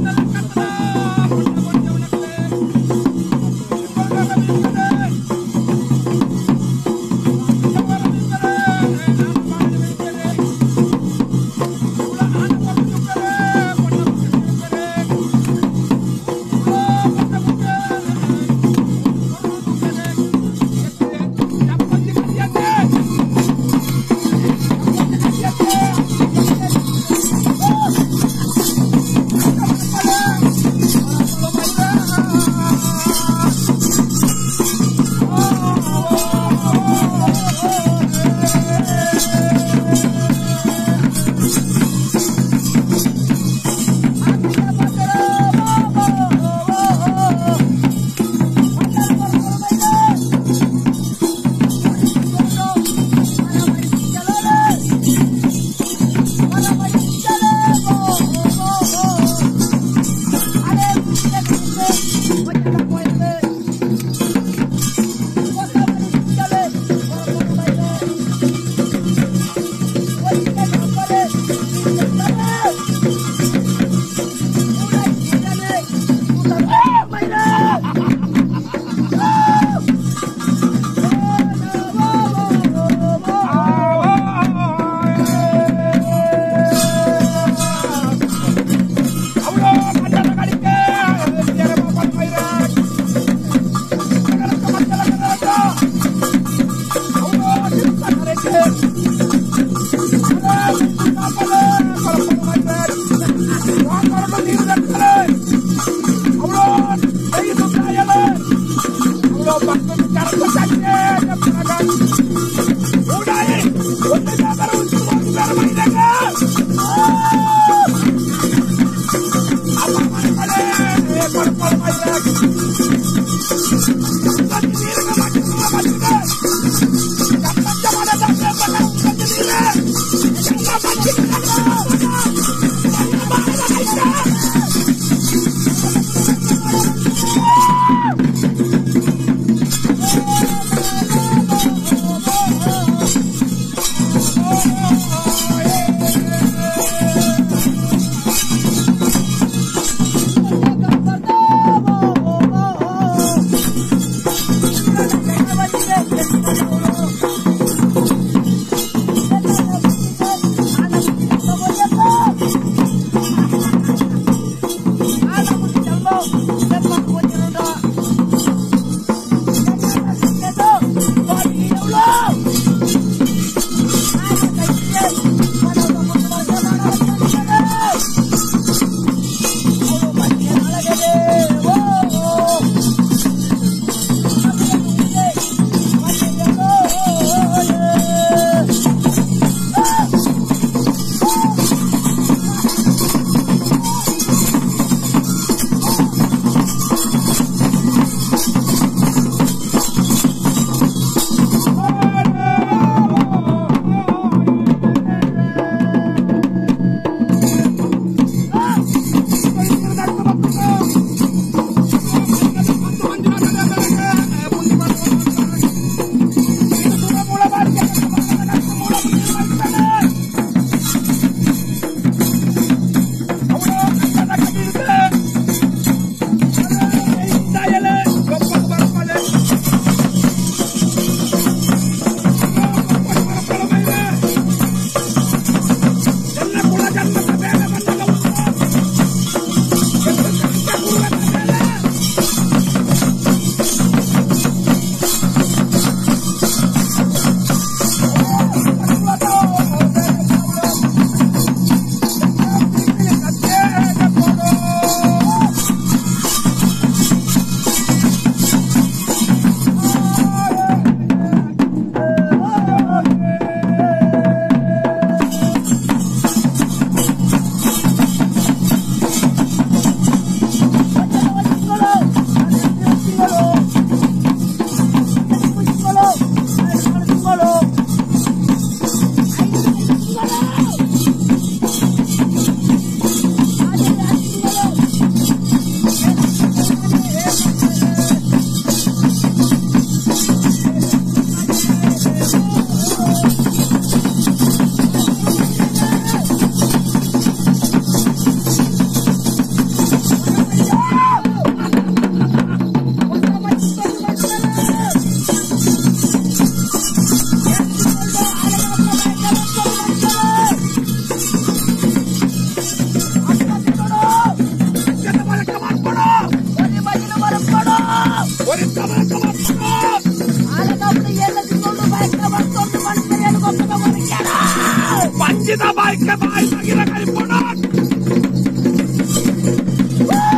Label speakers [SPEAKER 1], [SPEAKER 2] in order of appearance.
[SPEAKER 1] Ooh. kita baik ke baik lagi lagi di. Woo!